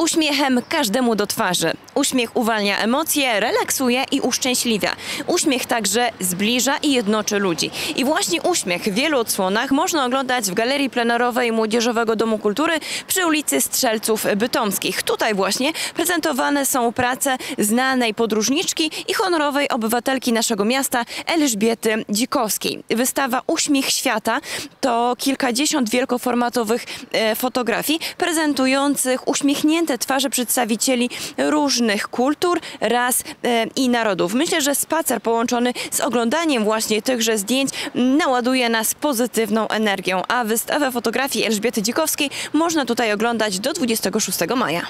uśmiechem każdemu do twarzy. Uśmiech uwalnia emocje, relaksuje i uszczęśliwia. Uśmiech także zbliża i jednoczy ludzi. I właśnie uśmiech w wielu odsłonach można oglądać w Galerii Plenerowej Młodzieżowego Domu Kultury przy ulicy Strzelców Bytomskich. Tutaj właśnie prezentowane są prace znanej podróżniczki i honorowej obywatelki naszego miasta Elżbiety Dzikowskiej. Wystawa Uśmiech Świata to kilkadziesiąt wielkoformatowych e, fotografii prezentujących uśmiechnięte twarze przedstawicieli różnych kultur, ras e, i narodów. Myślę, że spacer połączony z oglądaniem właśnie tychże zdjęć naładuje nas pozytywną energią, a wystawę fotografii Elżbiety Dzikowskiej można tutaj oglądać do 26 maja.